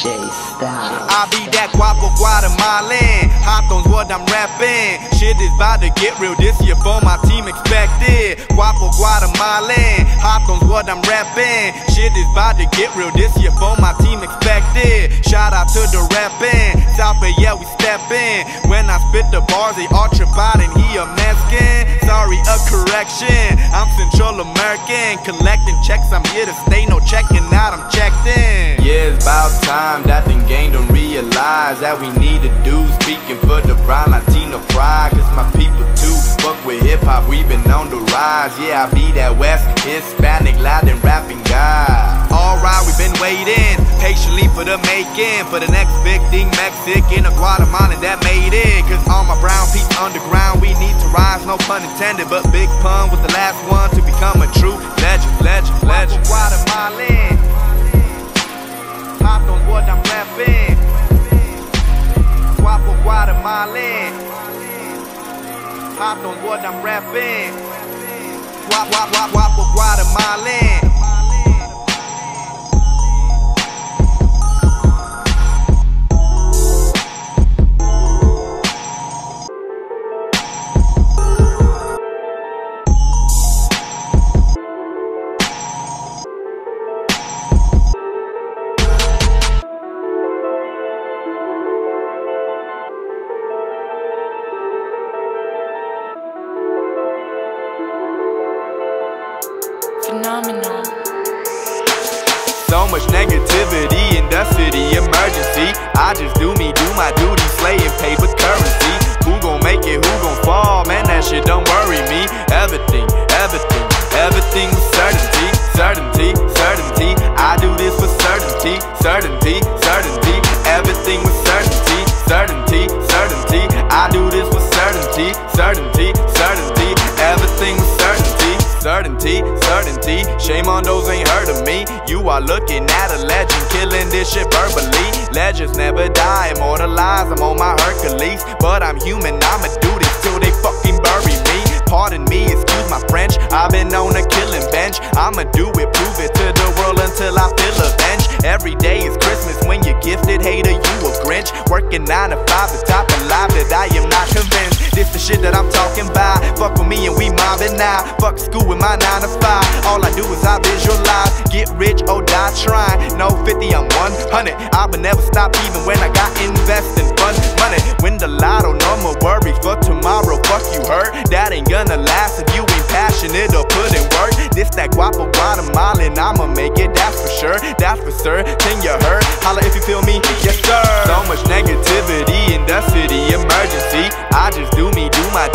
DJ Style. I be that guapo Guatemalan. Hot on what I'm rapping. Shit is about to get real this year for my team expected. Guapo Guatemalan. Hot on what I'm rapping. Shit is about to get real this year for my team expected. Shout out to the rapping. South Bay, yeah, we steppin'. When I spit the bars, they all trip out and he a Mexican. Sorry, a correction. I'm Central American. Collecting checks, I'm here to stay. No checking out, I'm checked in. Yeah, it's about time that the gang don't realize that we need to do. Speaking for the brown Latino pride, cause my people too. Fuck with hip hop, we been on the rise. Yeah, I be that West Hispanic Latin rapping guy. Alright, we been waiting patiently for the making. For the next big thing, Mexican or Guatemalan that made it. Cause all my brown peeps underground, we need to rise, no pun intended. But Big Pun was the last one become a true legend, legend, legend. Guatemalan. Hot on what I'm rapping. Guapo Guatemalan. Hot on what I'm rapping. Guap, guap, guap, guapo Guatemalan. Phenomenal. So much negativity in the city, emergency. I just do me, do my duty, slaying paper currency. Who gon' make it, who gon' fall? Man, that shit don't worry me. Everything, everything, everything with certainty, certainty, certainty. I do this with certainty, certainty, certainty. Everything with certainty, certainty, certainty. I do this with certainty, certainty, certainty. Certainty, certainty. Shame on those ain't heard of me. You are looking at a legend, killing this shit verbally. Legends never die, immortalized. I'm on my Hercules, but I'm human. I'ma do this till they fucking bury me. Pardon me, excuse my French. I've been on a killing bench. I'ma do it, prove it to the world until I feel avenged. Every day is Christmas when you're gifted. Hater, you a Grinch. Working nine to five, the top of life that I am shit that I'm talking about. Fuck with me and we mobbing now. Fuck school with my nine to five. All I do is I visualize. Get rich or die trying. No 50, I'm 100. I would never stop even when I got investing fun money. Win the lotto, no more worry for tomorrow. Fuck you sure. That's you heard. Holla if you feel me, yes sir. So much negativity in the city, emergency. I just do me, do my